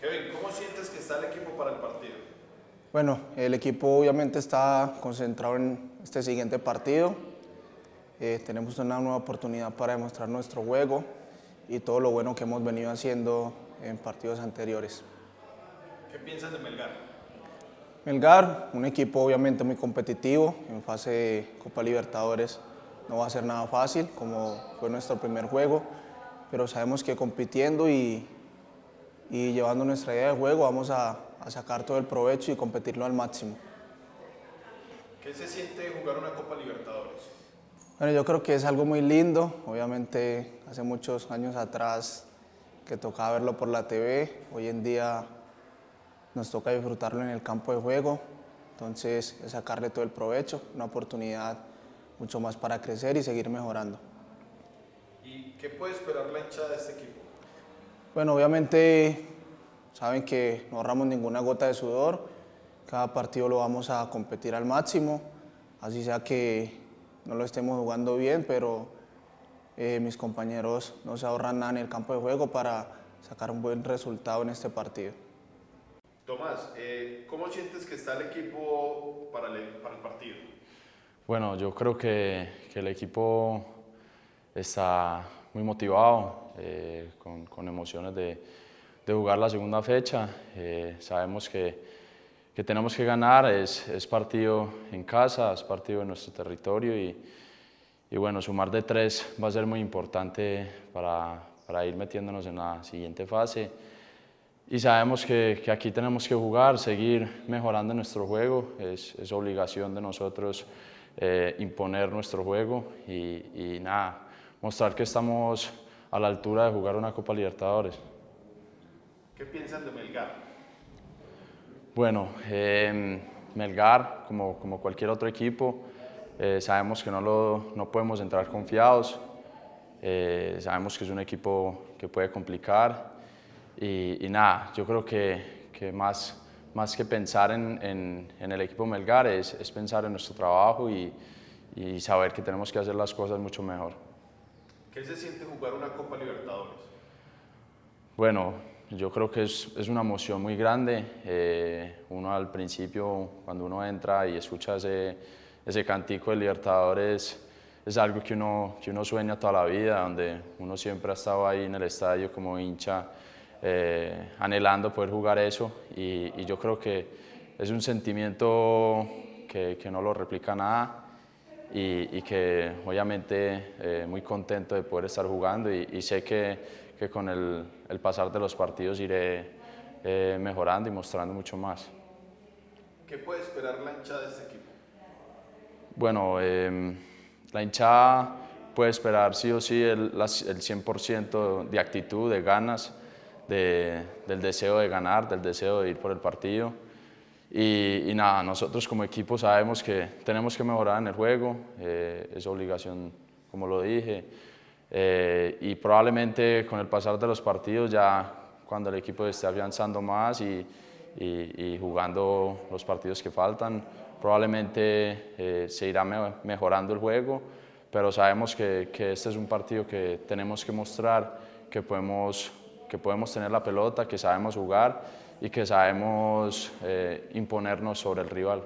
Kevin, ¿cómo sientes que está el equipo para el partido? Bueno, el equipo obviamente está concentrado en este siguiente partido. Eh, tenemos una nueva oportunidad para demostrar nuestro juego y todo lo bueno que hemos venido haciendo en partidos anteriores. ¿Qué piensas de Melgar? Melgar, un equipo obviamente muy competitivo en fase de Copa Libertadores. No va a ser nada fácil, como fue nuestro primer juego, pero sabemos que compitiendo y y llevando nuestra idea de juego vamos a, a sacar todo el provecho y competirlo al máximo. ¿Qué se siente jugar una Copa Libertadores? Bueno, yo creo que es algo muy lindo. Obviamente, hace muchos años atrás que tocaba verlo por la TV, hoy en día nos toca disfrutarlo en el campo de juego. Entonces, es sacarle todo el provecho, una oportunidad mucho más para crecer y seguir mejorando. ¿Y qué puede esperar la hinchada de este equipo? Bueno, obviamente saben que no ahorramos ninguna gota de sudor, cada partido lo vamos a competir al máximo, así sea que no lo estemos jugando bien, pero eh, mis compañeros no se ahorran nada en el campo de juego para sacar un buen resultado en este partido. Tomás, eh, ¿cómo sientes que está el equipo para el, para el partido? Bueno, yo creo que, que, el equipo está muy motivado, eh, con, con, emociones de, de, jugar la segunda fecha. Eh, sabemos que, que, tenemos que ganar, es, es, partido en casa, es partido en nuestro territorio y, y, bueno, sumar de tres va a ser muy importante para, para ir metiéndonos en la siguiente fase. Y sabemos que, que, aquí tenemos que jugar, seguir mejorando nuestro juego, es, es obligación de nosotros eh, imponer nuestro juego y, y, nada, mostrar que estamos a la altura de jugar una Copa Libertadores. ¿Qué piensan de Melgar? Bueno, eh, Melgar, como, como, cualquier otro equipo, eh, sabemos que no, lo, no podemos entrar confiados, eh, sabemos que es un equipo que puede complicar y, y nada, yo creo que, que más más que pensar en, en, en el equipo Melgar, es, es, pensar en nuestro trabajo y, y, saber que tenemos que hacer las cosas mucho mejor. ¿Qué se siente jugar una Copa Libertadores? Bueno, yo creo que es, es una emoción muy grande. Eh, uno al principio, cuando uno entra y escucha ese, ese cantico de Libertadores, es algo que uno, que uno sueña toda la vida, donde uno siempre ha estado ahí en el estadio como hincha eh, anhelando poder jugar eso y, y, yo creo que es un sentimiento que, que no lo replica nada y, y que obviamente eh, muy contento de poder estar jugando y, y sé que, que con el, el, pasar de los partidos iré eh, mejorando y mostrando mucho más. ¿Qué puede esperar la hinchada de este equipo? Bueno, em, la hinchada puede esperar sí o sí el, el 100% de actitud, de ganas, de, del deseo de ganar, del deseo de ir por el partido. Y, y, nada, nosotros como equipo sabemos que tenemos que mejorar en el juego, eh, es obligación, como lo dije, eh, y probablemente con el pasar de los partidos ya cuando el equipo esté avanzando más y, y, y jugando los partidos que faltan, probablemente eh, se irá me mejorando el juego, pero sabemos que, que este es un partido que tenemos que mostrar que podemos que podemos tener la pelota, que sabemos jugar y que sabemos eh, imponernos sobre el rival.